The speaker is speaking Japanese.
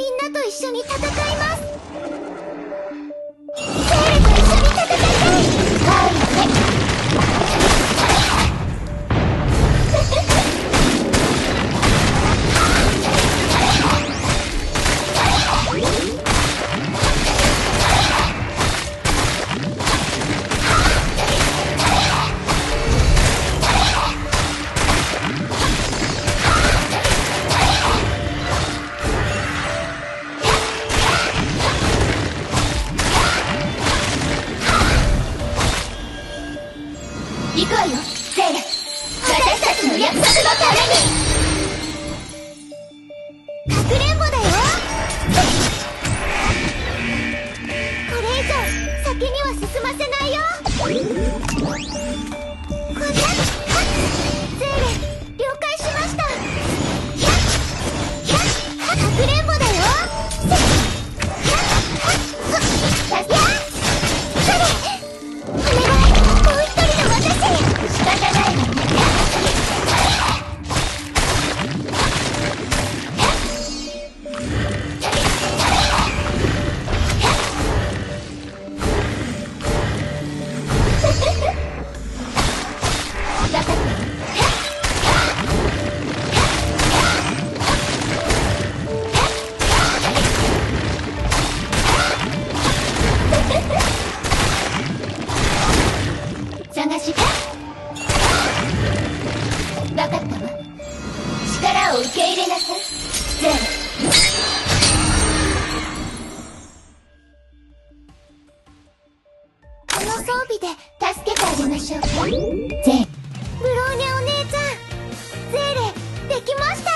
みんなと一緒に戦います。約束のために。かくれんぼだよ。これ以上先には進ませないよ。この装備で助けてあげましょうゼロブローニャお姉ちゃん。ゼーレできました